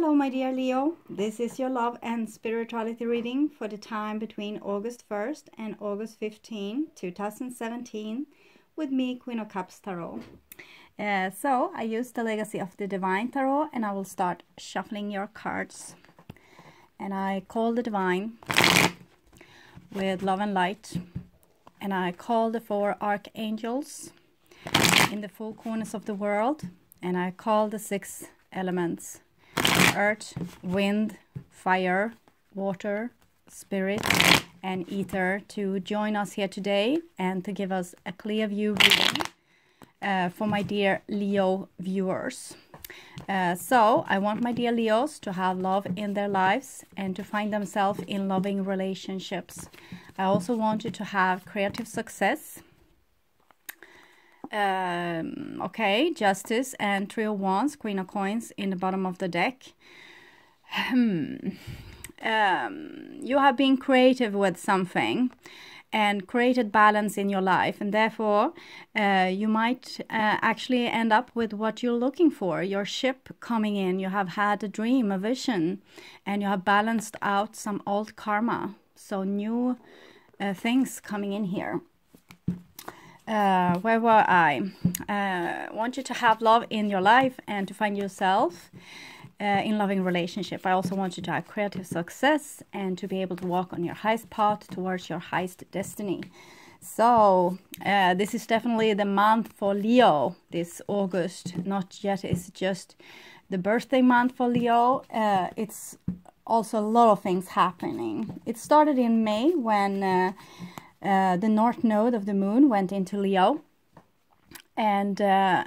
Hello, my dear Leo. This is your love and spirituality reading for the time between August 1st and August 15, 2017, with me, Queen of Cups Tarot. Uh, so, I use the Legacy of the Divine Tarot and I will start shuffling your cards. And I call the Divine with love and light. And I call the four archangels in the four corners of the world. And I call the six elements earth, wind, fire, water, spirit, and ether to join us here today and to give us a clear view reading uh, for my dear Leo viewers. Uh, so, I want my dear Leos to have love in their lives and to find themselves in loving relationships. I also want you to have creative success um, okay, Justice and Three of Wands, Queen of Coins in the bottom of the deck. Hmm. Um, you have been creative with something and created balance in your life and therefore uh, you might uh, actually end up with what you're looking for your ship coming in you have had a dream a vision and you have balanced out some old karma so new uh, things coming in here uh, where were I? Uh, want you to have love in your life and to find yourself uh, in loving relationship. I also want you to have creative success and to be able to walk on your highest path towards your highest destiny. So uh, this is definitely the month for Leo this August. Not yet, it's just the birthday month for Leo. Uh, it's also a lot of things happening. It started in May when uh, the north node of the moon went into Leo, and uh,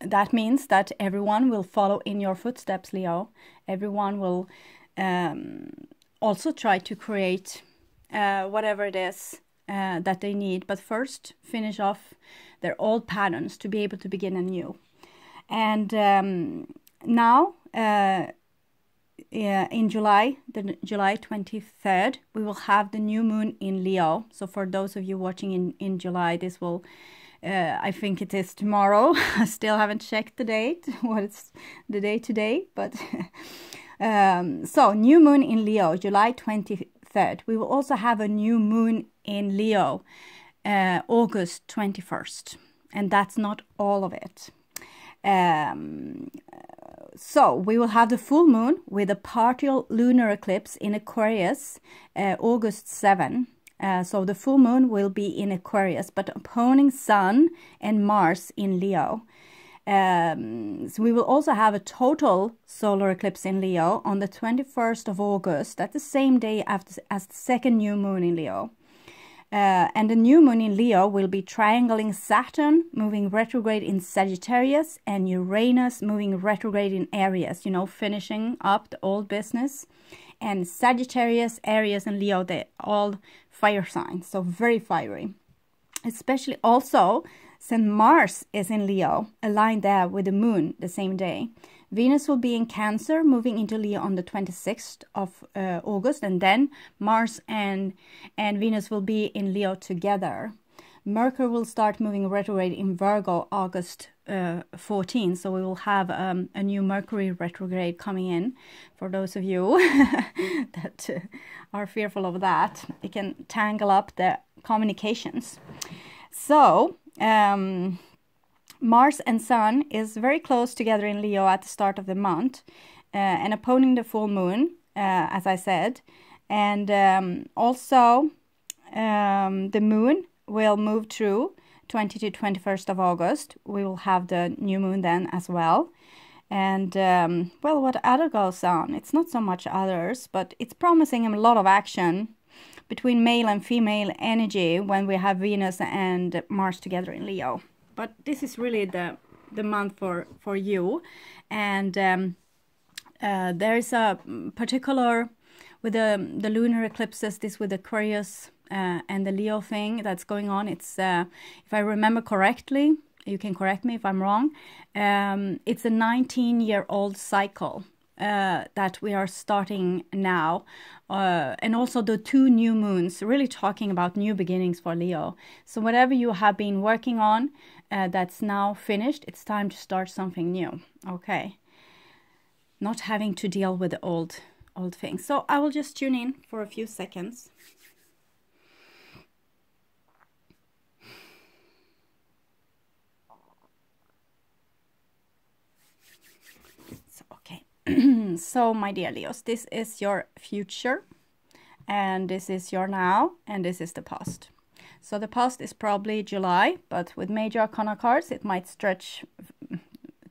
that means that everyone will follow in your footsteps, Leo. Everyone will um, also try to create uh, whatever it is uh, that they need, but first finish off their old patterns to be able to begin anew. And um, now uh, uh, in July, the July 23rd, we will have the new moon in Leo. So for those of you watching in, in July, this will, uh, I think it is tomorrow. I still haven't checked the date, what it's the day today, but um, so new moon in Leo, July 23rd. We will also have a new moon in Leo, uh, August 21st. And that's not all of it. Um, so we will have the full moon with a partial lunar eclipse in Aquarius, uh, August 7. Uh, so the full moon will be in Aquarius, but opposing Sun and Mars in Leo. Um, so we will also have a total solar eclipse in Leo on the 21st of August. That's the same day after, as the second new moon in Leo. Uh, and the new moon in Leo will be triangling Saturn, moving retrograde in Sagittarius, and Uranus moving retrograde in Aries, you know, finishing up the old business. And Sagittarius, Aries, and Leo, they're all fire signs, so very fiery. Especially also, since Mars is in Leo, aligned there with the moon the same day. Venus will be in Cancer, moving into Leo on the 26th of uh, August, and then Mars and, and Venus will be in Leo together. Mercury will start moving retrograde in Virgo August uh, 14, so we will have um, a new Mercury retrograde coming in. For those of you that uh, are fearful of that, it can tangle up the communications. So, um, Mars and Sun is very close together in Leo at the start of the month uh, and opposing the full moon, uh, as I said. And um, also, um, the moon will move through 20 to 21st of August. We will have the new moon then as well. And um, well, what other goes on? It's not so much others, but it's promising a lot of action between male and female energy when we have Venus and Mars together in Leo but this is really the the month for for you and um, uh, there's a particular with the the lunar eclipses this with Aquarius uh, and the Leo thing that's going on it's uh, if I remember correctly you can correct me if I'm wrong um, it's a 19 year old cycle uh, that we are starting now, uh, and also the two new moons, really talking about new beginnings for Leo. So, whatever you have been working on uh, that's now finished, it's time to start something new. Okay. not having to deal with the old old things. So I will just tune in for a few seconds. So, okay. so my dear Leos, this is your future and this is your now and this is the past. So the past is probably July, but with major arcana cards, it might stretch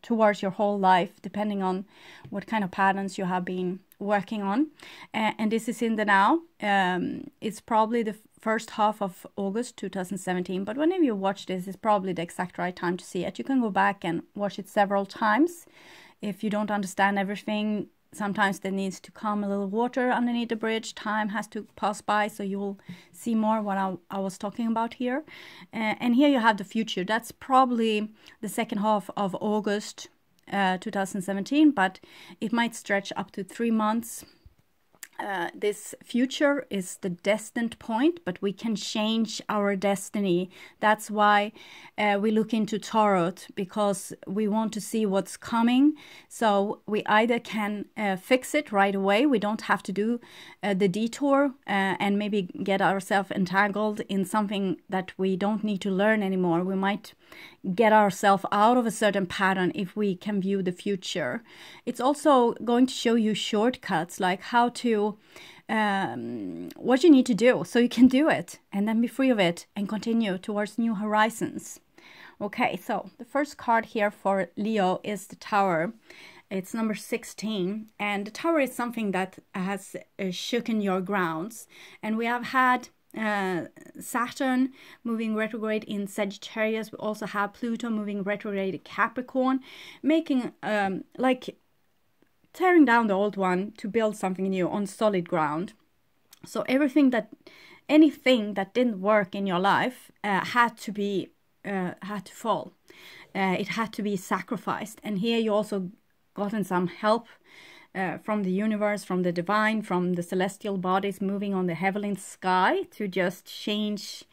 towards your whole life, depending on what kind of patterns you have been working on. Uh, and this is in the now. Um, it's probably the first half of August 2017, but whenever you watch this, it's probably the exact right time to see it. You can go back and watch it several times. If you don't understand everything, sometimes there needs to come a little water underneath the bridge. Time has to pass by so you'll see more what i, I was talking about here. Uh, and here you have the future. That's probably the second half of august uh, 2017 but it might stretch up to three months uh, this future is the destined point, but we can change our destiny. That's why uh, we look into Tarot because we want to see what's coming. So we either can uh, fix it right away, we don't have to do uh, the detour uh, and maybe get ourselves entangled in something that we don't need to learn anymore. We might get ourselves out of a certain pattern if we can view the future. It's also going to show you shortcuts like how to um, what you need to do so you can do it and then be free of it and continue towards new horizons. Okay, so the first card here for Leo is the Tower. It's number 16, and the Tower is something that has uh, shooken your grounds. And we have had uh, Saturn moving retrograde in Sagittarius. We also have Pluto moving retrograde in Capricorn, making um, like tearing down the old one to build something new on solid ground. So everything that, anything that didn't work in your life uh, had to be uh, had to fall. Uh, it had to be sacrificed, and here you also gotten some help uh, from the universe, from the divine, from the celestial bodies moving on the heavenly sky to just change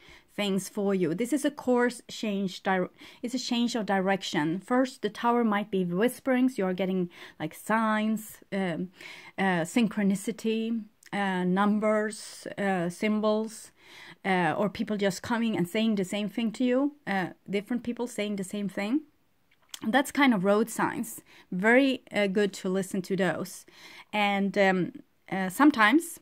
things for you. This is a course change. It's a change of direction. First, the tower might be whisperings. You are getting like signs, um, uh, synchronicity, uh, numbers, uh, symbols, uh, or people just coming and saying the same thing to you. Uh, different people saying the same thing that's kind of road signs. Very uh, good to listen to those. And um, uh, sometimes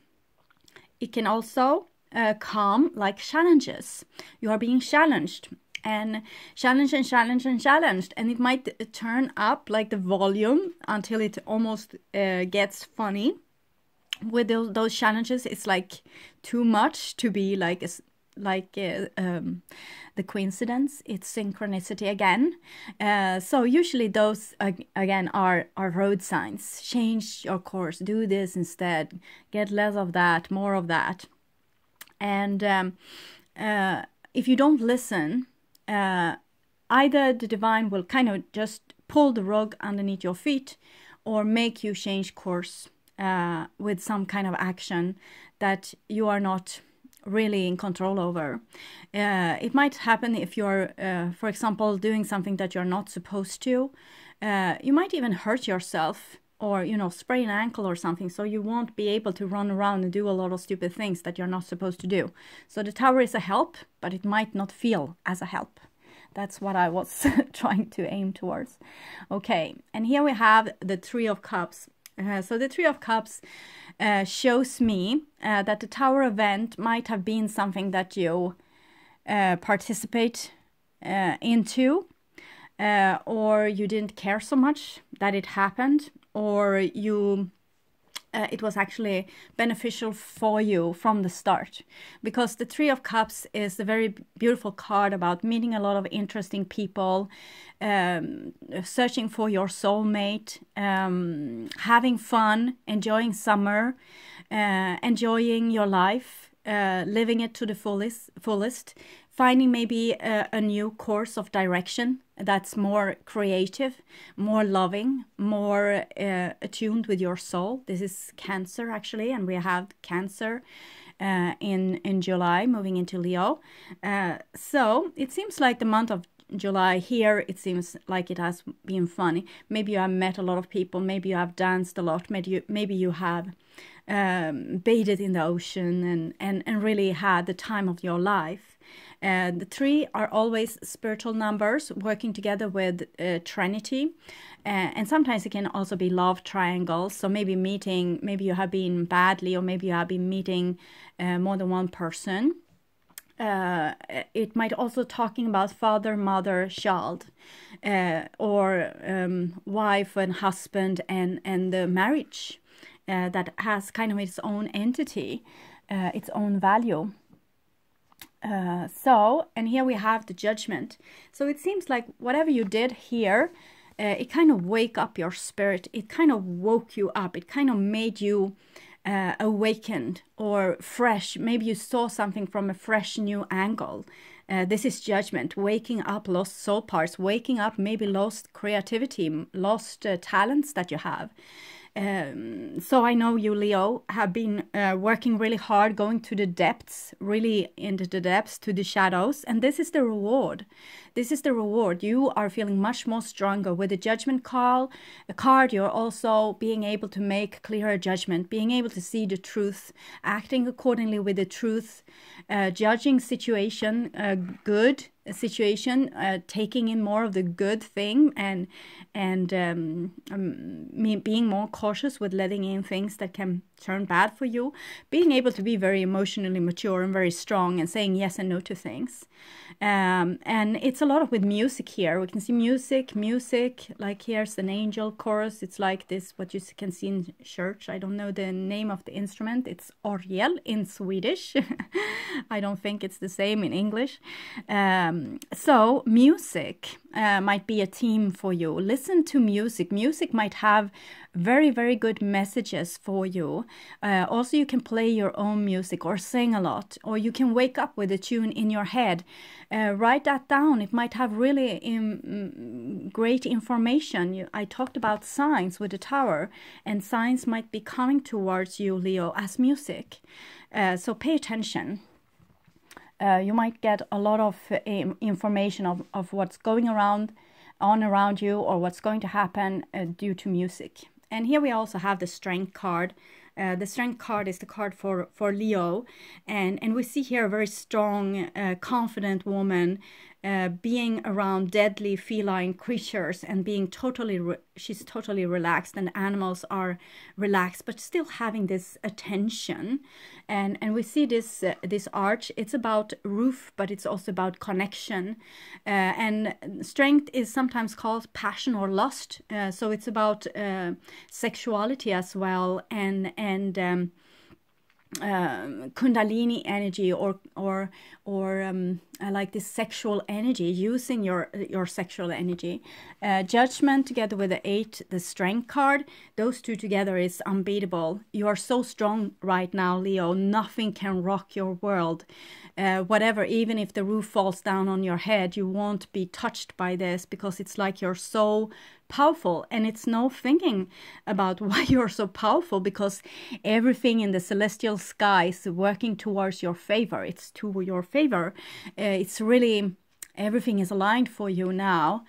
it can also uh, come like challenges. You are being challenged and challenged and challenged and challenged and it might turn up like the volume until it almost uh, gets funny. With those, challenges it's like too much to be like like uh, um, the coincidence. It's synchronicity again. Uh, so usually those again are are road signs. Change your course. Do this instead. Get less of that more of that and um, uh, if you don't listen uh, either the divine will kind of just pull the rug underneath your feet or make you change course uh, with some kind of action that you are not really in control over. Uh, it might happen if you're, uh, for example, doing something that you're not supposed to. Uh, you might even hurt yourself or, you know, sprain an ankle or something, so you won't be able to run around and do a lot of stupid things that you're not supposed to do. So the tower is a help, but it might not feel as a help. That's what I was trying to aim towards. Okay, and here we have the Three of Cups. Uh, so the Three of Cups uh, shows me uh, that the tower event might have been something that you uh, participate uh, into, uh, or you didn't care so much that it happened, or you uh, it was actually beneficial for you from the start. Because the three of cups is a very beautiful card about meeting a lot of interesting people um, searching for your soulmate um, having fun enjoying summer uh, enjoying your life uh, living it to the fullest fullest finding maybe a, a, new course of direction that's more creative, more loving, more uh, attuned with your soul. This is Cancer actually, and we have Cancer uh, in in July, moving into Leo. Uh, so it seems like the month of July. Here, it seems like it has been funny. Maybe you have met a lot of people. Maybe you have danced a lot. Maybe you, maybe you have um, bathed in the ocean and, and, and really had the time of your life. Uh, the three are always spiritual numbers working together with uh, Trinity. Uh, and sometimes it can also be love triangles. So maybe meeting, maybe you have been badly, or maybe you have been meeting uh, more than one person. Uh, it might also talking about father, mother, child, uh, or um, wife and husband, and and the marriage that has kind of its own entity, its own value. Uh, so, and here we have the judgment. So it seems like whatever you did here, uh, it kind of wake up your spirit. It kind of woke you up. It kind of made you uh, awakened or fresh. Maybe you saw something from a fresh new angle. Uh, this is judgment, waking up lost soul parts, waking up maybe lost creativity, lost uh, talents that you have. Um, so I know you, Leo, have been uh, working really hard, going to the depths, really into the depths, to the shadows, and this is the reward. This is the reward. You are feeling much more stronger with the judgment call, a card. You're also being able to make clearer judgment, being able to see the truth, acting accordingly with the truth, uh, judging situation uh, good situation, uh, taking in more of the good thing and and um, um, being more cautious with letting in things that can turn bad for you, being able to be very emotionally mature and very strong and saying yes and no to things. Um, and it's a lot of with music here. We can see music, music, like here's an angel chorus. It's like this, what you can see in church. I don't know the name of the instrument. It's orgel in Swedish. I don't think it's the same in English. Um, so music uh, might be a theme for you. Listen to music. Music might have very, very good messages for you. Uh, also, you can play your own music or sing a lot, or you can wake up with a tune in your head. Uh, write that down. It might have really um, great information. You, I talked about signs with the tower, and signs might be coming towards you, Leo, as music. Uh, so pay attention. Uh, you might get a lot of uh, information of, of what's going around on around you or what's going to happen uh, due to music. And here we also have the strength card. Uh, the strength card is the card for, for Leo. And, and we see here a very strong, uh, confident woman uh, being around deadly feline creatures and being totally she's totally relaxed and animals are relaxed but still having this attention. And and we see this uh, this arch. It's about roof but it's also about connection. Uh, and strength is sometimes called passion or lust. Uh, so it's about uh, sexuality as well. And and um, um, kundalini energy or or or um, like this sexual energy using your your sexual energy. Uh, judgment together with the eight the strength card those two together is unbeatable. You are so strong right now leo. Nothing can rock your world. Uh, whatever even if the roof falls down on your head you won't be touched by this because it's like you're so powerful and it's no thinking about why you're so powerful because everything in the celestial sky is working towards your favor. It's to your favor. Uh, it's really everything is aligned for you now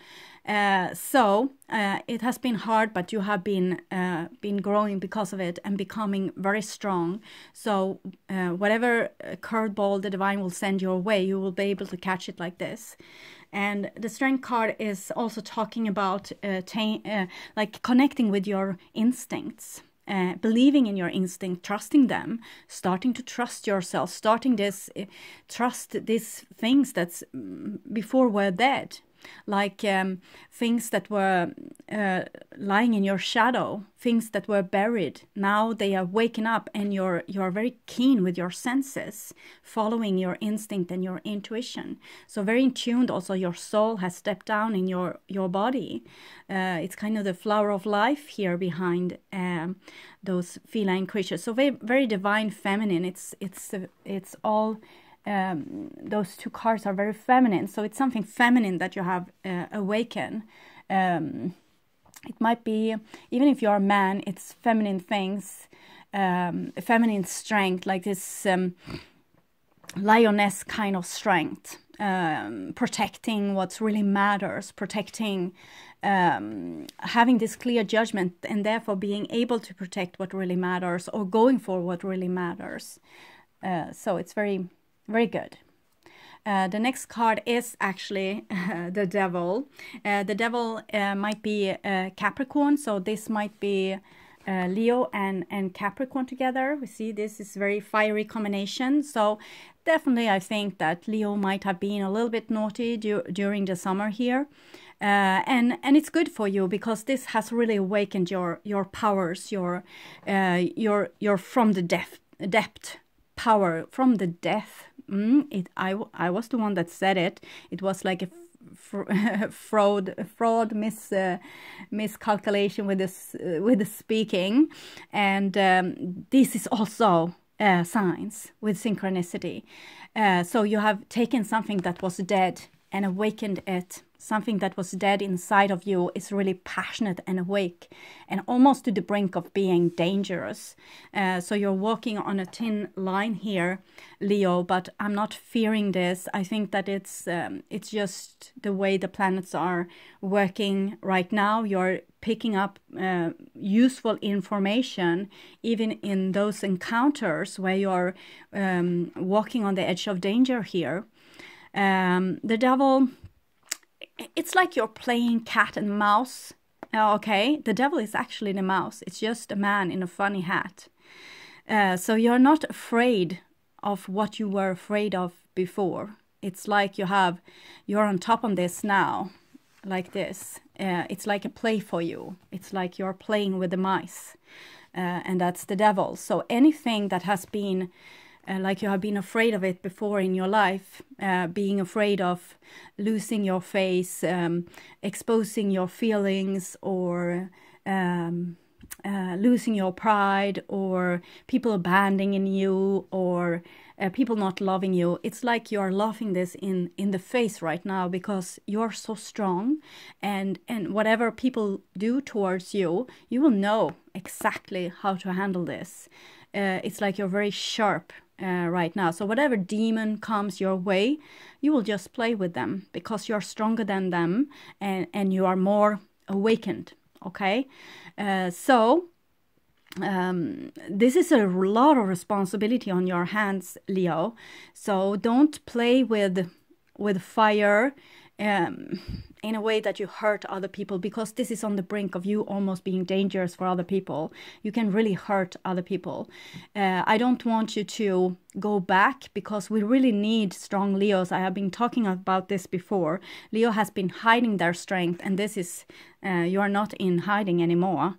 uh, so uh, it has been hard, but you have been uh, been growing because of it and becoming very strong. So uh, whatever uh, curveball the divine will send your way, you will be able to catch it like this. And the strength card is also talking about like connecting with your instincts. Uh, believing in your instinct, trusting them, starting to trust yourself, starting this, uh, trust these things that's mm, before were dead, like um, things that were uh, lying in your shadow, things that were buried. Now they are waking up, and you're you're very keen with your senses, following your instinct and your intuition. So very in tuned. Also, your soul has stepped down in your your body. Uh, it's kind of the flower of life here behind um, those feline creatures. So very very divine, feminine. It's it's it's all um, those two cards are very feminine. So it's something feminine that you have uh, awakened. Um, it might be, even if you're a man, it's feminine things, um, feminine strength, like this um, lioness kind of strength. um, protecting what really matters, protecting, um, having this clear judgment, and therefore being able to protect what really matters or going for what really matters. Uh, so it's very, very good. Uh, the next card is actually uh, the devil. Uh, the devil uh, might be Capricorn, so this might be uh, Leo and, and Capricorn together. We see this is very fiery combination. So definitely I think that Leo might have been a little bit naughty du during the summer here. Uh, and and it's good for you because this has really awakened your your powers, your uh, your your from the depth depth power from the death. Mm, it I I was the one that said it. It was like a fraud fraud mis uh, miscalculation with this uh, with the speaking and um, this is also uh, signs with synchronicity uh, so you have taken something that was dead and awakened it something that was dead inside of you is really passionate and awake and almost to the brink of being dangerous. Uh, so you're walking on a thin line here, Leo, but I'm not fearing this. I think that it's um, it's just the way the planets are working right now. You're picking up uh, useful information even in those encounters where you're um, walking on the edge of danger here. Um, the devil it's like you're playing cat and mouse. Uh, okay, the devil is actually the mouse. It's just a man in a funny hat. Uh, so you're not afraid of what you were afraid of before. It's like you have, you're on top of this now, like this. Uh, it's like a play for you. It's like you're playing with the mice, uh, and that's the devil. So anything that has been uh, like you have been afraid of it before in your life, uh, being afraid of losing your face, um, exposing your feelings, or um, uh, losing your pride, or people abandoning you, or uh, people not loving you. It's like you are laughing this in in the face right now because you're so strong, and and whatever people do towards you, you will know exactly how to handle this. Uh, it's like you're very sharp uh, right now. So whatever demon comes your way, you will just play with them because you're stronger than them and, and you are more awakened. Okay, uh, so um, this is a lot of responsibility on your hands, Leo. So don't play with with fire um, in a way that you hurt other people because this is on the brink of you almost being dangerous for other people. You can really hurt other people. Uh, I don't want you to go back because we really need strong Leos. I have been talking about this before. Leo has been hiding their strength, and this is, uh, you are not in hiding anymore.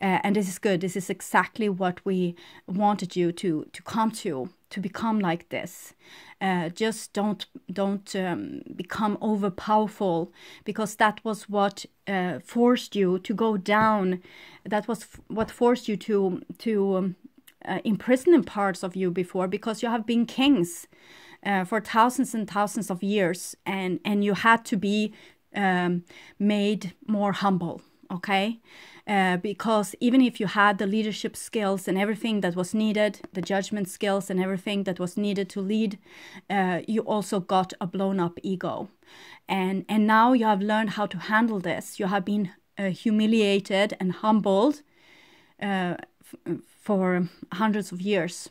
Uh, and this is good. This is exactly what we wanted you to to come to to become like this. Uh, just don't don't um, become over powerful because that was what uh, forced you to go down. That was what forced you to to um, uh, imprison parts of you before because you have been kings uh, for thousands and thousands of years and and you had to be um, made more humble. Okay, uh, because even if you had the leadership skills and everything that was needed, the judgment skills and everything that was needed to lead, uh, you also got a blown up ego. And, and now you have learned how to handle this. You have been uh, humiliated and humbled uh, for hundreds of years.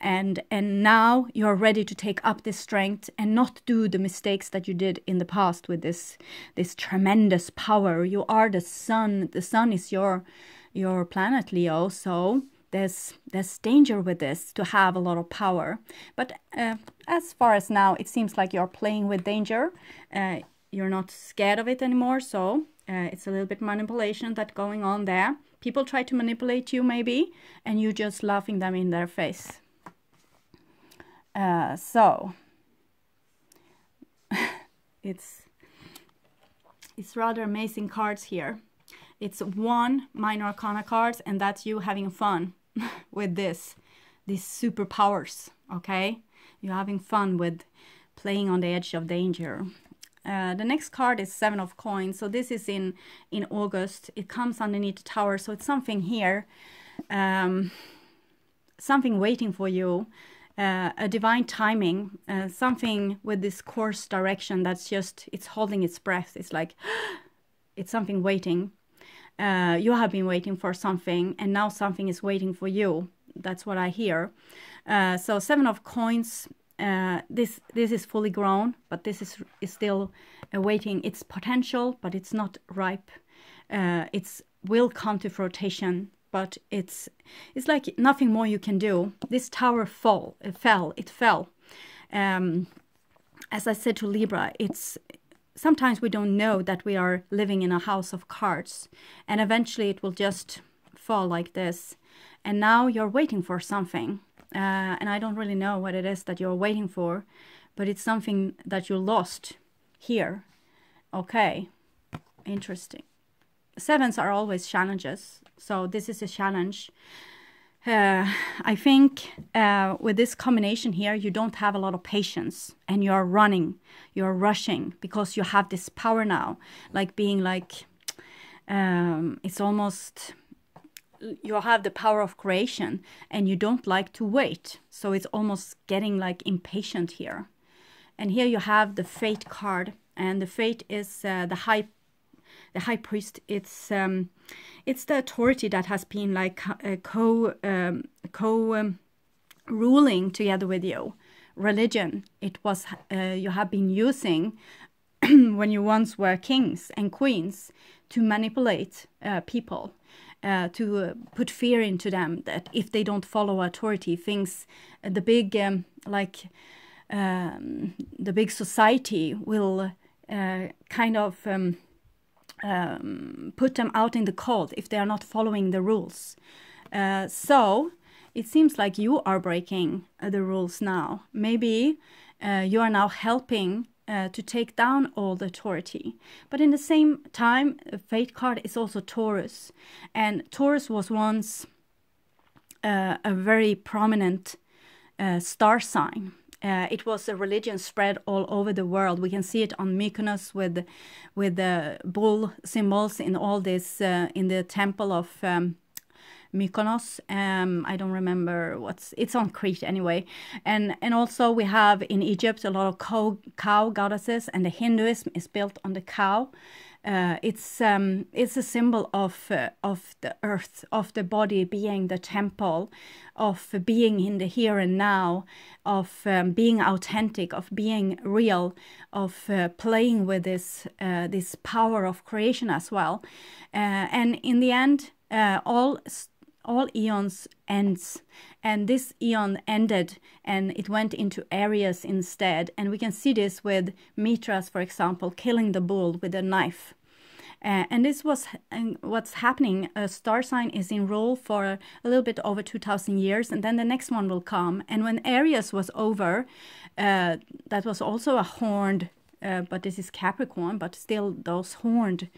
And and now you're ready to take up this strength and not do the mistakes that you did in the past with this this tremendous power. You are the sun. The sun is your your planet leo. So there's there's danger with this to have a lot of power. But uh, as far as now it seems like you're playing with danger. Uh, you're not scared of it anymore. So uh, it's a little bit manipulation that going on there People try to manipulate you maybe, and you just laughing them in their face. Uh, so it's it's rather amazing cards here. It's one minor arcana cards, and that's you having fun with this, these superpowers. Okay, you're having fun with playing on the edge of danger. Uh, the next card is seven of coins so this is in in august it comes underneath the tower so it's something here um, something waiting for you uh, a divine timing, uh, something with this course direction that's just it's holding its breath. It's like it's something waiting. Uh, you have been waiting for something, and now something is waiting for you. That's what I hear. Uh, so seven of coins. Uh, this this is fully grown, but this is is still awaiting its potential, but it's not ripe. Uh, it's will come to fruition, but it's it's like nothing more you can do. This tower fall, it fell, it fell. Um, as I said to Libra, it's sometimes we don't know that we are living in a house of cards, and eventually it will just fall like this. And now you're waiting for something, uh, and I don't really know what it is that you're waiting for, but it's something that you lost here. Okay, interesting. Sevens are always challenges so this is a challenge. Uh, I think uh, with this combination here, you don't have a lot of patience and you're running, you're rushing because you have this power now, like being like, um, it's almost, you have the power of creation and you don't like to wait. So it's almost getting like impatient here. And here you have the fate card and the fate is uh, the high the high priest it's um, it's the authority that has been like uh, co um, co um, ruling together with you religion it was uh, you have been using when you once were kings and queens to manipulate uh, people uh, to uh, put fear into them that if they don't follow authority things uh, the big um, like um, the big society will kind of um, um, put them out in the cold if they are not following the rules. Uh, so it seems like you are breaking uh, the rules now. Maybe uh, you are now helping uh, to take down all the authority. But in the same time, Fate card is also Taurus. And Taurus was once uh, a very prominent uh, star sign uh, it was a religion spread all over the world. We can see it on Mykonos with with the bull symbols in all this uh, in the temple of um, Mykonos. Um, I don't remember what's it's on Crete anyway, and and also we have in Egypt a lot of cow, cow goddesses, and the Hinduism is built on the cow. Uh, it's um, it's a symbol of uh, of the earth, of the body being the temple, of being in the here and now, of um, being authentic, of being real, of uh, playing with this uh, this power of creation as well. Uh, and in the end, uh, all all eons ends and this eon ended and it went into Aries instead and we can see this with Mithras for example killing the bull with a knife. Uh, and this was what's happening a star sign is in rule for a little bit over 2000 years and then the next one will come. And when Aries was over uh, that was also a horned uh, but this is Capricorn but still those horned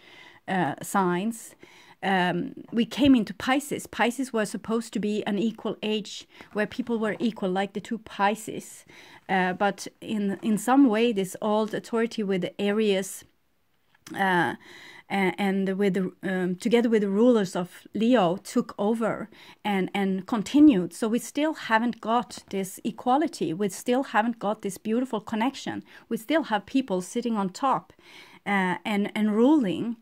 uh, signs um, we came into Pisces. Pisces was supposed to be an equal age where people were equal, like the two Pisces. Uh, but in in some way, this old authority with the Aries uh, and with um, together with the rulers of Leo took over and and continued. So we still haven't got this equality. We still haven't got this beautiful connection. We still have people sitting on top uh, and and ruling.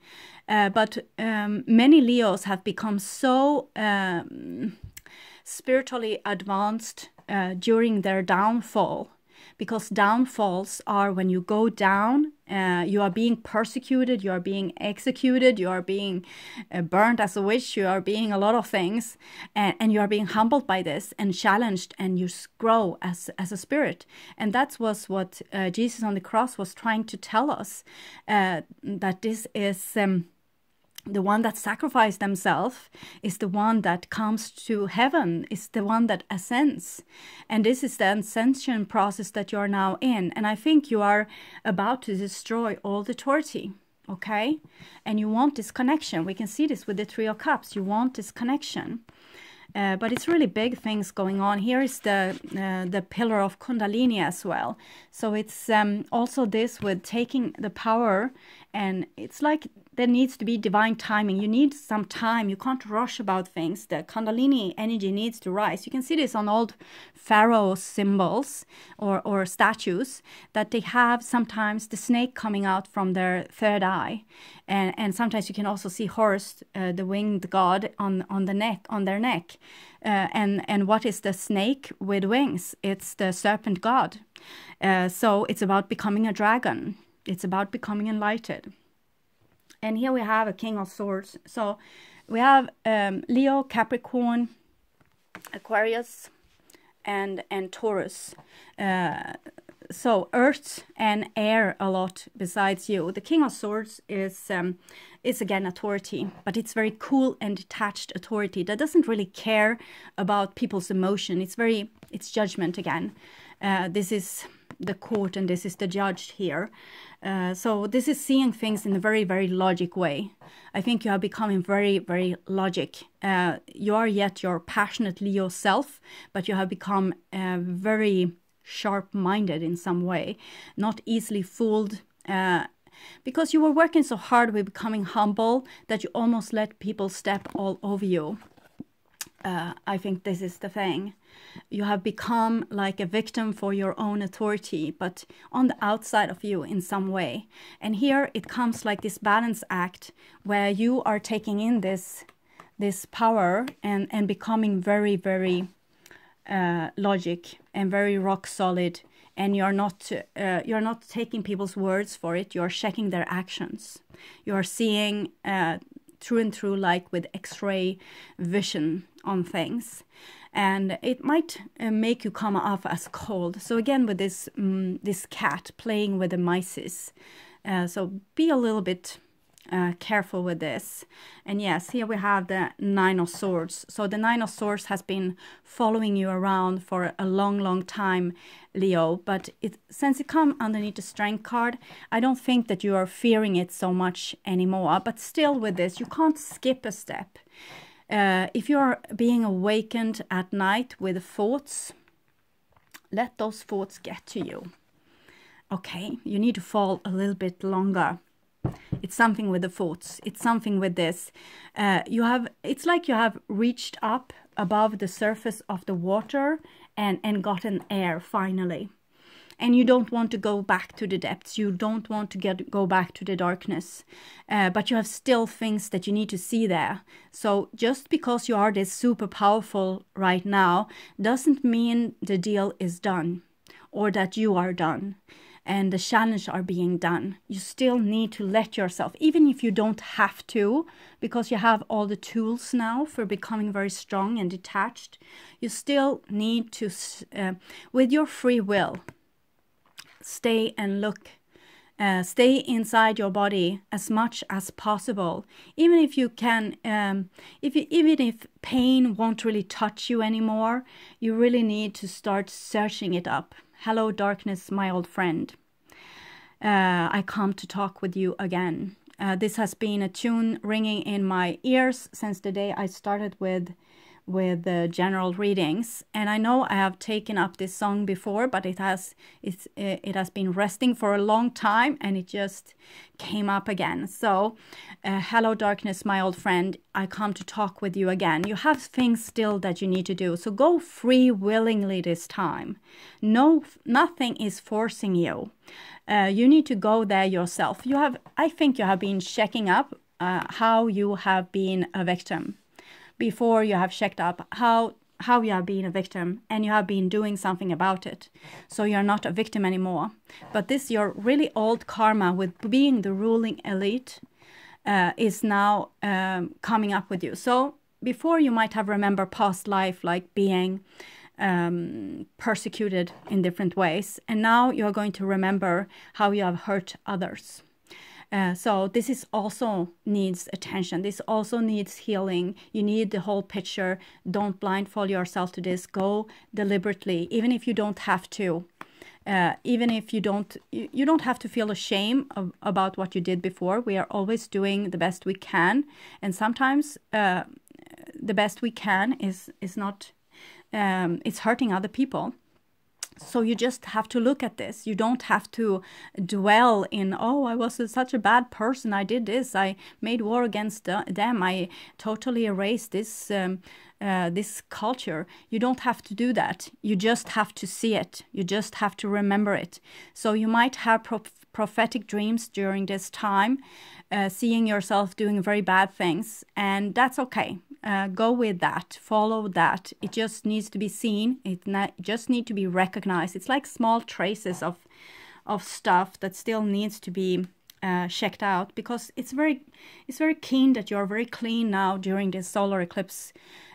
Uh, but um, many Leos have become so um, spiritually advanced uh, during their downfall because downfalls are when you go down, uh, you are being persecuted, you are being executed, you are being uh, burned as a witch, you are being a lot of things, and, and you are being humbled by this and challenged, and you grow as, as a spirit. And that was what uh, Jesus on the cross was trying to tell us uh, that this is. Um, the one that sacrificed themselves is the one that comes to heaven is the one that ascends. And this is the ascension process that you're now in. And i think you are about to destroy all the authority okay? And you want this connection. We can see this with the three of cups. You want this connection. Uh, but it's really big things going on. Here is the uh, the pillar of Kundalini as well. So it's um, also this with taking the power and it's like there needs to be divine timing you need some time you can't rush about things the kundalini energy needs to rise you can see this on old pharaoh symbols or, or statues that they have sometimes the snake coming out from their third eye and, and sometimes you can also see Horus, uh, the winged god, on on the neck on their neck, uh, and and what is the snake with wings? It's the serpent god. Uh, so it's about becoming a dragon. It's about becoming enlightened. And here we have a King of Swords. So we have um, Leo, Capricorn, Aquarius, and and Taurus. Uh, so earth and air a lot besides you. The King of Swords is um, is again authority, but it's very cool and detached authority that doesn't really care about people's emotion. It's very it's judgment again. Uh, this is the court and this is the judge here. Uh, so this is seeing things in a very very logic way. I think you are becoming very very logic. Uh, you are yet your passionate Leo self, but you have become uh, very sharp minded in some way, not easily fooled. Uh, because you were working so hard with becoming humble that you almost let people step all over you. Uh, I think this is the thing. You have become like a victim for your own authority, but on the outside of you in some way. And here it comes like this balance act where you are taking in this this power and, and becoming very, very uh, logic and very rock solid. And you're not uh, you're not taking people's words for it. You're checking their actions. You're seeing uh, through and through like with x-ray vision on things and it might uh, make you come off as cold so again with this um, this cat playing with the mice uh, so be a little bit uh, careful with this. And yes, here we have the Nine of Swords. So the Nine of Swords has been following you around for a long, long time, Leo. But it, since it come underneath the Strength card, I don't think that you are fearing it so much anymore. But still with this, you can't skip a step. Uh, if you're being awakened at night with thoughts, let those thoughts get to you. Okay, you need to fall a little bit longer. It's something with the thoughts. It's something with this. Uh, you have it's like you have reached up above the surface of the water and and gotten air finally and you don't want to go back to the depths. You don't want to get go back to the darkness. Uh, but you have still things that you need to see there. So just because you are this super powerful right now doesn't mean the deal is done or that you are done and the challenge are being done. You still need to let yourself, even if you don't have to, because you have all the tools now for becoming very strong and detached, you still need to, uh, with your free will, stay and look. Uh, stay inside your body as much as possible, even if you can. Um, if you, even if pain won't really touch you anymore, you really need to start searching it up. Hello, darkness, my old friend. Uh, I come to talk with you again. Uh, this has been a tune ringing in my ears since the day I started with with the general readings. And i know i have taken up this song before but it has it's it has been resting for a long time and it just came up again. So uh, hello darkness my old friend. I come to talk with you again. You have things still that you need to do so go free willingly this time. No nothing is forcing you. Uh, you need to go there yourself. You have i think you have been checking up uh, how you have been a victim before you have checked up how how you have been a victim and you have been doing something about it. So you're not a victim anymore. But this your really old karma with being the ruling elite uh, is now um, coming up with you. So before you might have remembered past life like being um, persecuted in different ways, and now you're going to remember how you have hurt others. Uh, so this is also needs attention. This also needs healing. You need the whole picture. Don't blindfold yourself to this. Go deliberately, even if you don't have to. Uh, even if you don't you, you don't have to feel ashamed of, about what you did before we are always doing the best we can and sometimes uh, the best we can is is not um, it's hurting other people so you just have to look at this. You don't have to dwell in oh i was such a bad person. I did this. I made war against them. I totally erased this um, uh, this culture. You don't have to do that. You just have to see it. You just have to remember it. So you might have prof- prophetic dreams during this time uh, seeing yourself doing very bad things and that's okay uh, go with that follow that. It just needs to be seen. It just need to be recognized. It's like small traces of of stuff that still needs to be uh, checked out because it's very it's very keen that you're very clean now during this solar eclipse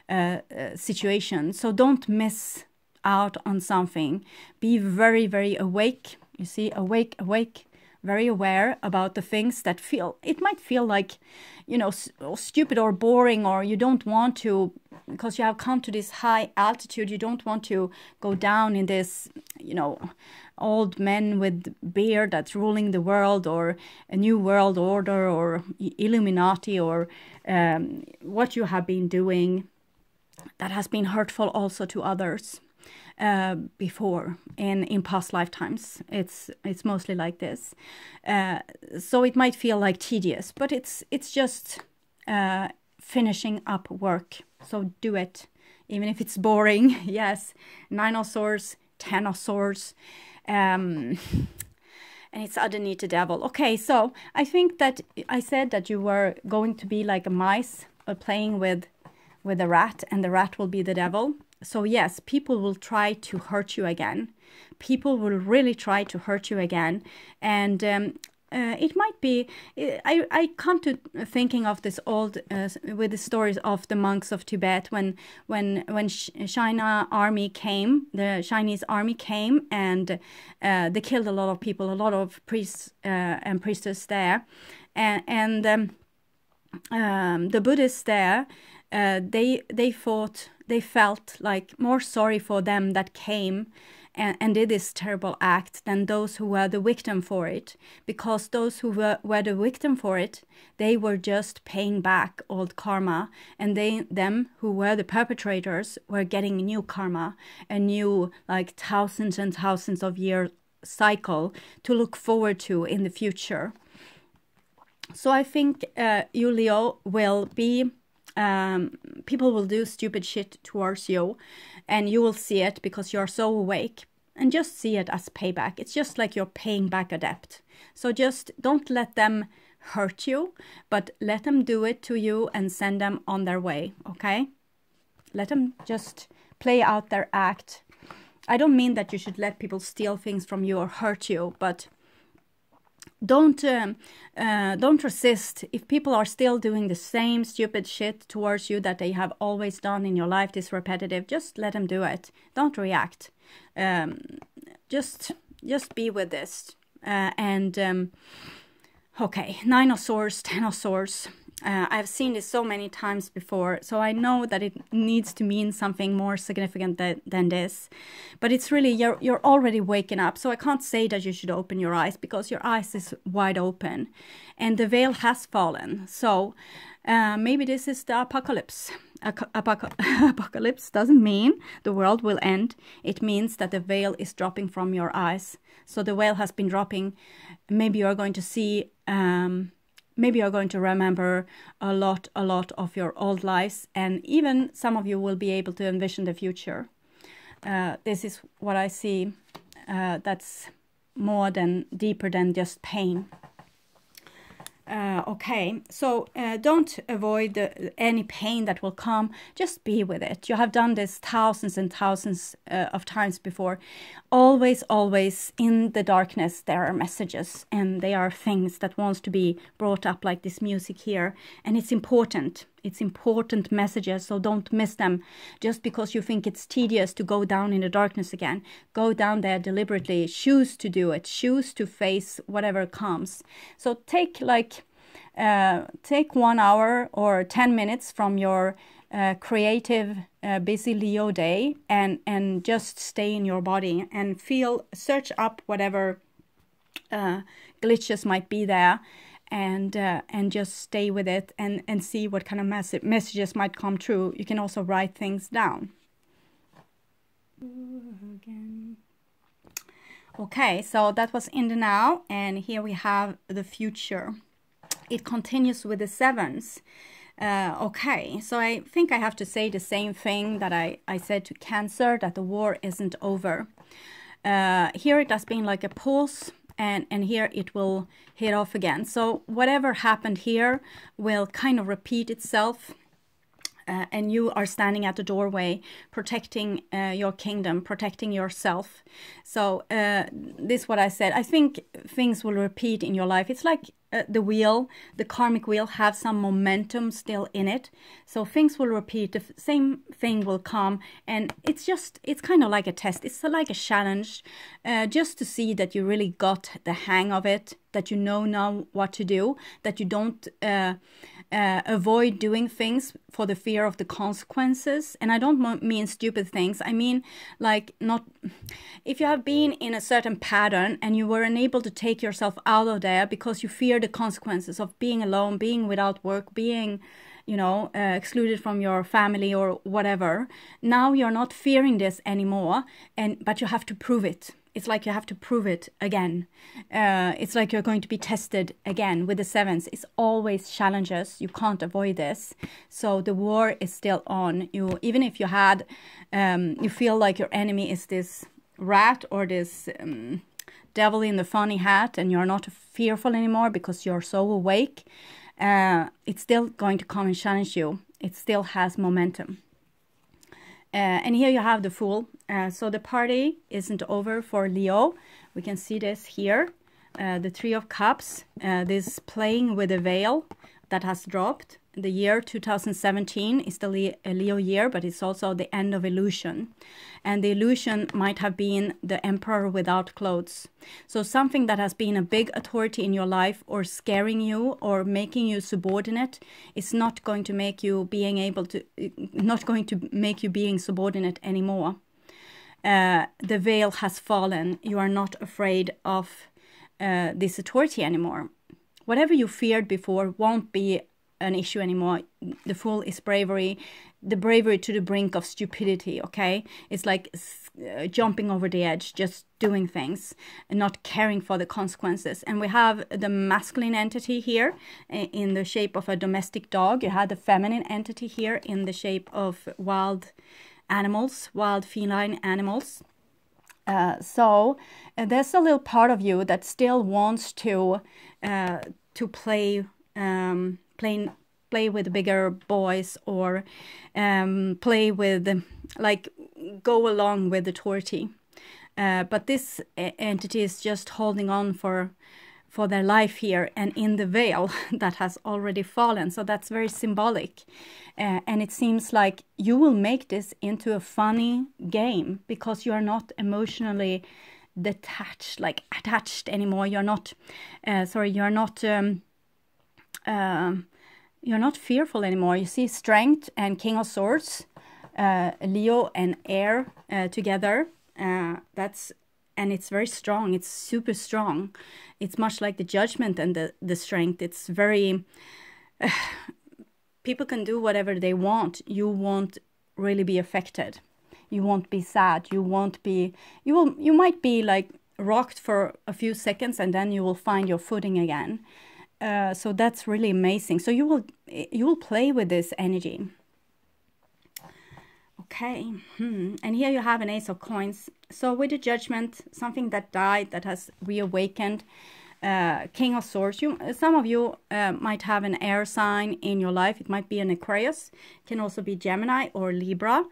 uh, uh, situation. So don't miss out on something. Be very very awake. You see awake awake very aware about the things that feel it might feel like you know stupid or boring or you don't want to because you have come to this high altitude you don't want to go down in this you know old men with beard that's ruling the world or a new world order or illuminati or um, what you have been doing that has been hurtful also to others uh, before in in past lifetimes. It's it's mostly like this, uh, so it might feel like tedious, but it's it's just uh, finishing up work. So do it, even if it's boring. yes, nine of swords, ten of swords. Um, and it's underneath the devil. Okay, so I think that I said that you were going to be like a mice uh, playing with with a rat, and the rat will be the devil so yes people will try to hurt you again. People will really try to hurt you again. And um, uh, it might be I, I come to thinking of this old uh, with the stories of the monks of tibet when when when china army came the chinese army came and uh, they killed a lot of people a lot of priests uh, and priestesses there. And and um, um, the buddhists there uh, they they thought they felt like more sorry for them that came and, and, did this terrible act than those who were the victim for it. Because those who were, were the victim for it they were just paying back old karma and they them who were the perpetrators were getting new karma a new like thousands and thousands of year cycle to look forward to in the future. So i think uh, you leo will be um, people will do stupid shit towards you and you will see it because you're so awake and just see it as payback. It's just like you're paying back a debt. So just don't let them hurt you, but let them do it to you and send them on their way, okay? Let them just play out their act. I don't mean that you should let people steal things from you or hurt you, but don't um, uh, don't resist if people are still doing the same stupid shit towards you that they have always done in your life this repetitive just let them do it. Don't react. Um, just just be with this. Uh, and um, okay nine of swords ten of swords uh, I've seen this so many times before, so I know that it needs to mean something more significant than, than this. But it's really you're you're already waking up, so I can't say that you should open your eyes because your eyes is wide open, and the veil has fallen. So uh, maybe this is the apocalypse. apocalypse doesn't mean the world will end. It means that the veil is dropping from your eyes. So the veil has been dropping. Maybe you are going to see. Um, maybe you're going to remember a lot, a lot of your old lives, and even some of you will be able to envision the future. Uh, this is what I see uh, that's more than deeper than just pain. Uh, okay, so uh, don't avoid any pain that will come. Just be with it. You have done this thousands and thousands uh, of times before. Always, always in the darkness, there are messages and they are things that wants to be brought up, like this music here. And it's important. It's important messages, so don't miss them just because you think it's tedious to go down in the darkness again. Go down there deliberately, choose to do it, choose to face whatever comes. So take like uh, take one hour or 10 minutes from your uh, creative uh, busy leo day and and just stay in your body and feel search up whatever uh, glitches might be there and uh, and just stay with it and and see what kind of mess- messages might come true. You can also write things down. Okay, so that was in the now, and here we have the future. It continues with the sevens. Uh, okay, so I think I have to say the same thing that I, I said to Cancer, that the war isn't over. Uh, here it has been like a pause, and, and here it will hit off again. So whatever happened here will kind of repeat itself uh, and you are standing at the doorway protecting uh, your kingdom protecting yourself. So uh, this is what i said. I think things will repeat in your life. It's like uh, the wheel the karmic wheel have some momentum still in it. So things will repeat the same thing will come and it's just it's kind of like a test. It's like a challenge uh, just to see that you really got the hang of it that you know now what to do that you don't uh, uh, avoid doing things for the fear of the consequences. And I don't mean stupid things. I mean, like, not if you have been in a certain pattern and you were unable to take yourself out of there because you fear the consequences of being alone, being without work, being you know, uh, excluded from your family or whatever. Now you're not fearing this anymore, and but you have to prove it it's like you have to prove it again. Uh, it's like you're going to be tested again with the sevens. It's always challenges. You can't avoid this. So the war is still on. You even if you had, um, you feel like your enemy is this rat or this um, devil in the funny hat, and you're not fearful anymore because you're so awake. Uh, it's still going to come and challenge you. It still has momentum. Uh, and here you have the Fool. Uh, so the party isn't over for Leo. We can see this here. Uh, the Three of Cups, uh, this playing with a veil that has dropped the year 2017 is the Leo year, but it's also the end of illusion. And the illusion might have been the emperor without clothes. So something that has been a big authority in your life or scaring you or making you subordinate is not going to make you being able to, not going to make you being subordinate anymore. Uh, the veil has fallen. You are not afraid of uh, this authority anymore. Whatever you feared before won't be an issue anymore. The fool is bravery, the bravery to the brink of stupidity, okay? It's like uh, jumping over the edge, just doing things and not caring for the consequences. And we have the masculine entity here in the shape of a domestic dog. You have the feminine entity here in the shape of wild animals, wild feline animals. Uh, so uh, there's a little part of you that still wants to uh, to play um, play play with bigger boys or um, play with like go along with the torty. Uh, but this entity is just holding on for for their life here and in the veil that has already fallen. So that's very symbolic. Uh, and it seems like you will make this into a funny game because you are not emotionally detached, like attached anymore. You're not, uh, sorry, you're not um, um, you're not fearful anymore. You see strength and King of Swords, uh, Leo and Air uh, together. Uh, that's and it's very strong. It's super strong. It's much like the judgment and the the strength. It's very. people can do whatever they want. You won't really be affected. You won't be sad. You won't be. You will. You might be like rocked for a few seconds and then you will find your footing again uh, so that's really amazing. So you will you will play with this energy. Okay, hmm. and here you have an ace of coins. So with the judgment, something that died that has reawakened. Uh, King of Swords. You, some of you uh, might have an air sign in your life. It might be an Aquarius. It can also be Gemini or Libra.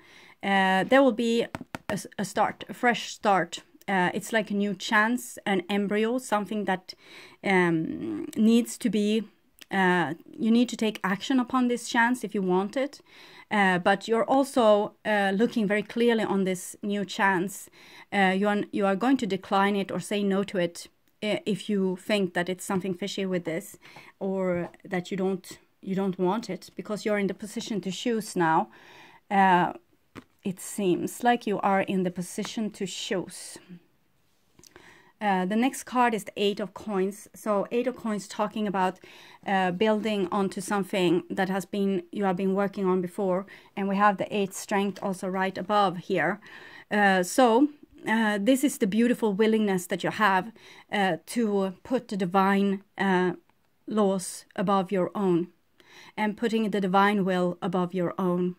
Uh, there will be a, a start, a fresh start uh, it's like a new chance, an embryo, something that um, needs to be. Uh, you need to take action upon this chance if you want it, uh, but you're also uh, looking very clearly on this new chance. Uh, you are you are going to decline it or say no to it uh, if you think that it's something fishy with this, or that you don't you don't want it because you're in the position to choose now it seems like you are in the position to choose. Uh, the next card is the Eight of Coins. So Eight of Coins talking about uh, building onto something that has been you have been working on before, and we have the Eight Strength also right above here. Uh, so uh, this is the beautiful willingness that you have uh, to put the divine uh, laws above your own and putting the divine will above your own.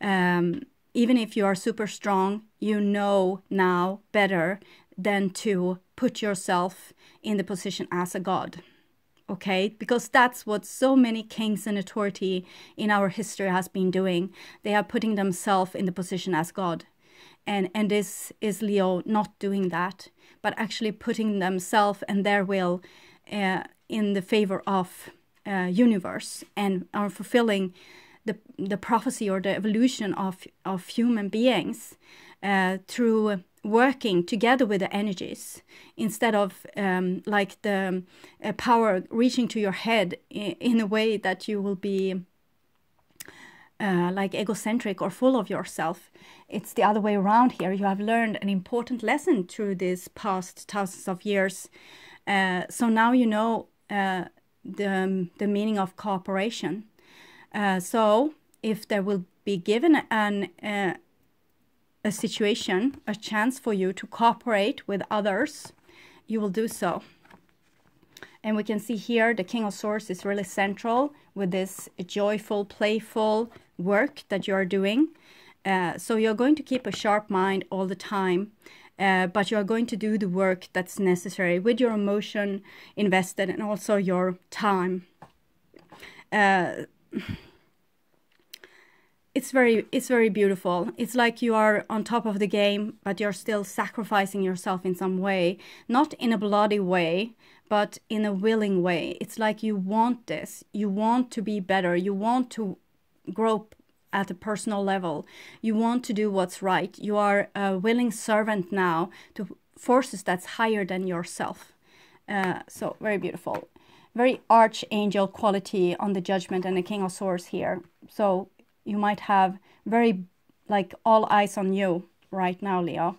Um, even if you are super strong, you know now better than to put yourself in the position as a god. Okay, because that's what so many kings and authority in our history has been doing. They are putting themselves in the position as God. And and this is Leo not doing that, but actually putting themselves and their will uh, in the favor of uh, universe and are fulfilling the the prophecy or the evolution of of human beings uh, through working together with the energies instead of um, like the uh, power reaching to your head in, in, a way that you will be uh, like egocentric or full of yourself. It's the other way around here. You have learned an important lesson through these past thousands of years. Uh, so now you know uh, the, the meaning of cooperation. Uh, so if there will be given an uh, a situation, a chance for you to cooperate with others, you will do so. And we can see here the King of Swords is really central with this joyful, playful work that you are doing. Uh, so you're going to keep a sharp mind all the time, uh, but you're going to do the work that's necessary with your emotion invested and also your time. Uh, it's very it's very beautiful. It's like you are on top of the game but you're still sacrificing yourself in some way. Not in a bloody way but in a willing way. It's like you want this. You want to be better. You want to grow at a personal level. You want to do what's right. You are a willing servant now to forces that's higher than yourself. Uh, so very beautiful very archangel quality on the judgment and the king of swords here so you might have very like all eyes on you right now, Leo.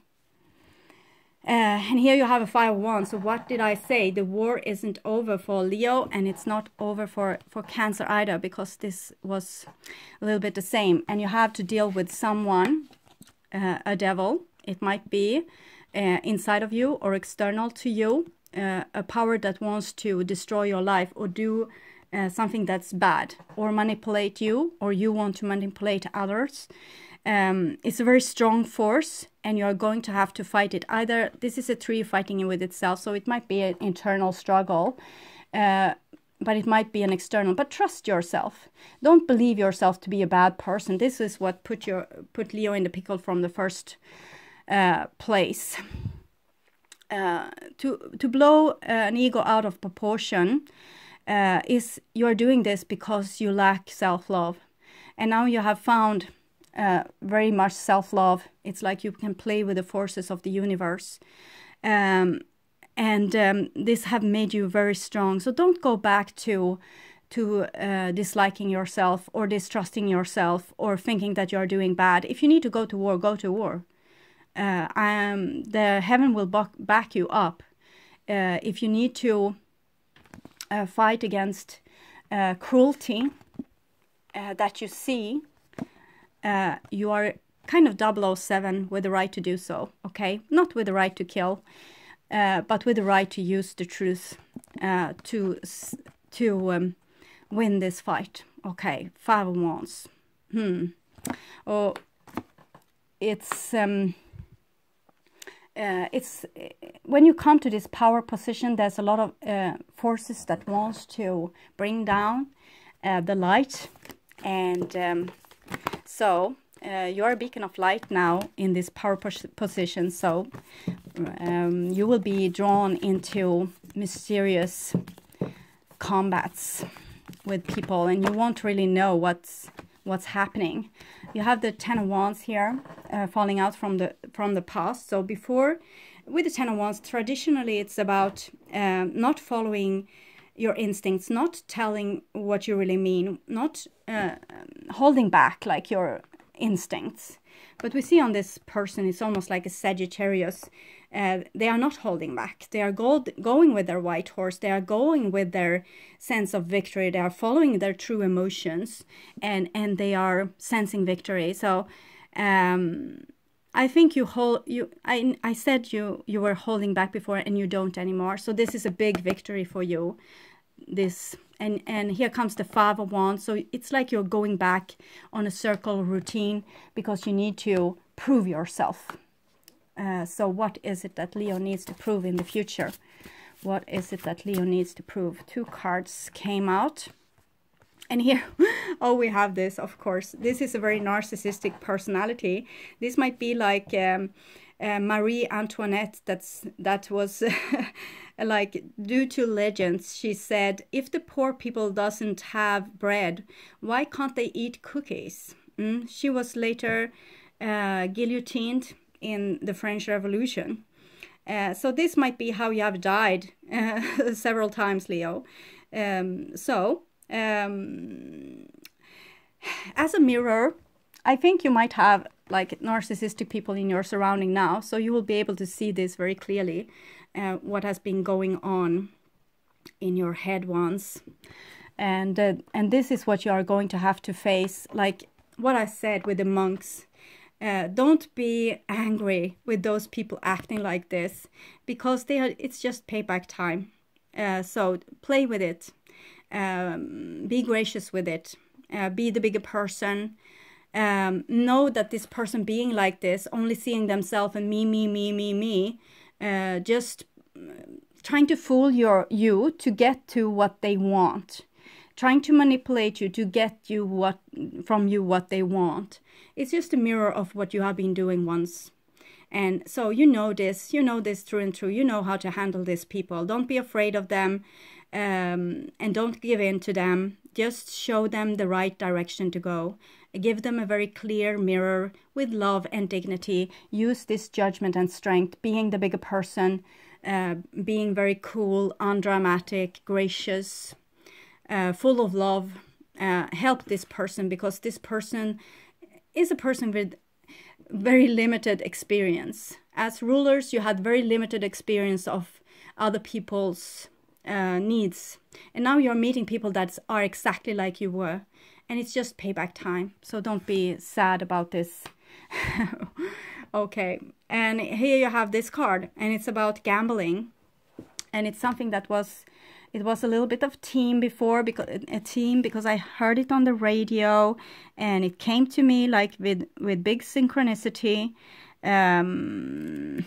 Uh, and here you have a five of wands. So what did I say? The war isn't over for Leo and it's not over for, for Cancer either because this was a little bit the same. And you have to deal with someone, uh, a devil. It might be uh, inside of you or external to you. Uh, a power that wants to destroy your life or do uh, something that's bad or manipulate you or you want to manipulate others um, it's a very strong force and you're going to have to fight it. Either this is a tree fighting with itself so it might be an internal struggle uh, but it might be an external but trust yourself. Don't believe yourself to be a bad person. This is what put your put leo in the pickle from the first uh, place uh, to to blow an ego out of proportion uh, is you're doing this because you lack self-love. And now you have found uh, very much self-love. It's like you can play with the forces of the universe. Um, and um, this have made you very strong. So don't go back to to uh, disliking yourself or distrusting yourself or thinking that you're doing bad. If you need to go to war go to war uh, um, the heaven will back you up uh, if you need to uh, fight against uh, cruelty uh, that you see, uh, you are kind of 007 with the right to do so, okay? Not with the right to kill, but with the right to use the truth to to um, win this fight. Okay, five of wands. Hmm. Oh, it's um, uh, it's when you come to this power position, there's a lot of uh, forces that wants to bring down uh, the light, and um, so uh, you're a beacon of light now in this power pos position. So um, you will be drawn into mysterious combats with people, and you won't really know what's what's happening. You have the Ten of Wands here uh, falling out from the from the past. So before, with the Ten of Wands, traditionally it's about um, not following your instincts, not telling what you really mean, not uh, holding back like your instincts. But we see on this person, it's almost like a Sagittarius uh, they are not holding back. They are go going with their white horse. They are going with their sense of victory. They are following their true emotions, and and they are sensing victory. So, um, I think you hold you. I I said you you were holding back before, and you don't anymore. So this is a big victory for you. This and and here comes the five of wands. So it's like you're going back on a circle routine because you need to prove yourself. Uh, so what is it that Leo needs to prove in the future? What is it that Leo needs to prove? Two cards came out. And here, oh, we have this, of course. This is a very narcissistic personality. This might be like um, uh, Marie Antoinette. That's that was like due to legends. She said, "If the poor people doesn't have bread, why can't they eat cookies?" Mm? She was later uh, guillotined in the French Revolution. Uh, so this might be how you have died several times, Leo. Um, so um, as a mirror, I think you might have like narcissistic people in your surrounding now, so you will be able to see this very clearly, uh, what has been going on in your head once, and uh, and this is what you are going to have to face, like what I said with the monks. Uh, don't be angry with those people acting like this because they are it's just payback time. Uh, so play with it um, be gracious with it uh, be the bigger person um, know that this person being like this only seeing themselves and me me me me me uh, just trying to fool your you to get to what they want trying to manipulate you to get you what from you what they want. It's just a mirror of what you have been doing once. And so you know this you know this through and through you know how to handle these people. Don't be afraid of them um, and don't give in to them. Just show them the right direction to go. Give them a very clear mirror with love and dignity. Use this judgment and strength, being the bigger person, uh, being very cool, undramatic, gracious, uh, full of love. Uh, help this person because this person is a person with very limited experience. As rulers, you had very limited experience of other people's uh, needs. And now you're meeting people that are exactly like you were. And it's just payback time. So don't be sad about this. okay. And here you have this card. And it's about gambling. And it's something that was... It was a little bit of team before, because a team because I heard it on the radio, and it came to me like with with big synchronicity. Um,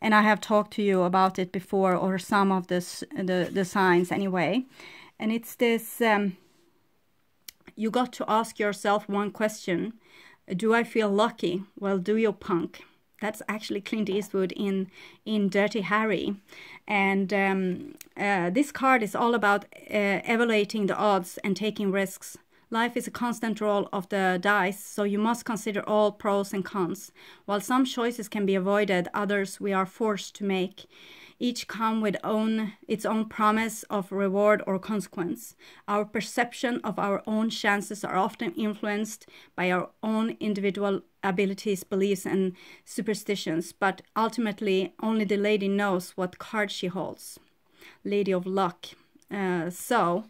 and I have talked to you about it before or some of this the the signs anyway. And it's this um, you got to ask yourself one question. Do I feel lucky? Well do you punk. That's actually Clint Eastwood in in Dirty Harry. And um, uh, this card is all about uh, evaluating the odds and taking risks Life is a constant roll of the dice, so you must consider all pros and cons. While some choices can be avoided, others we are forced to make. Each come with own its own promise of reward or consequence. Our perception of our own chances are often influenced by our own individual abilities, beliefs, and superstitions, but ultimately only the lady knows what card she holds. Lady of Luck. Uh, so,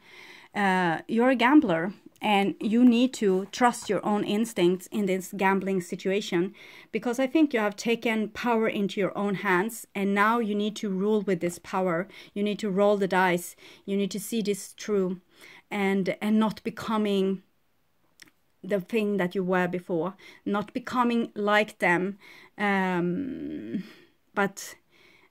uh, you're a gambler and you need to trust your own instincts in this gambling situation because I think you have taken power into your own hands and now you need to rule with this power. You need to roll the dice. You need to see this through and and not becoming the thing that you were before, not becoming like them, um, but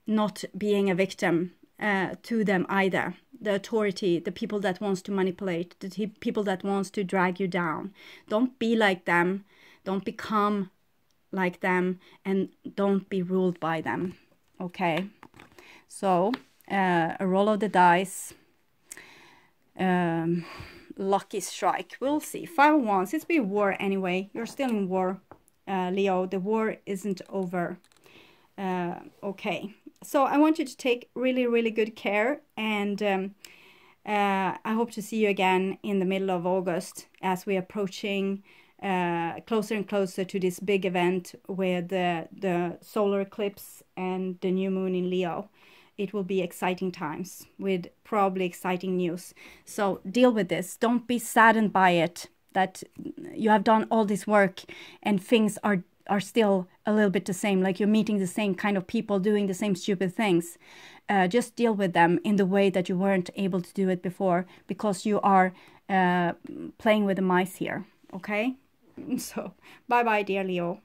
not being a victim uh, to them either. The authority the people that wants to manipulate the people that wants to drag you down. Don't be like them. Don't become like them and don't be ruled by them. Okay? So uh, a roll of the dice. Um, lucky strike. We'll see. Five wands. It's be war anyway. You're still in war uh, leo. The war isn't over. Uh, okay so I want you to take really, really good care. And um, uh, I hope to see you again in the middle of August as we're approaching uh, closer and closer to this big event with the, the solar eclipse and the new moon in Leo. It will be exciting times with probably exciting news. So deal with this. Don't be saddened by it that you have done all this work and things are are still a little bit the same, like you're meeting the same kind of people, doing the same stupid things. Uh, just deal with them in the way that you weren't able to do it before because you are uh, playing with the mice here. Okay? So, bye bye, dear Leo.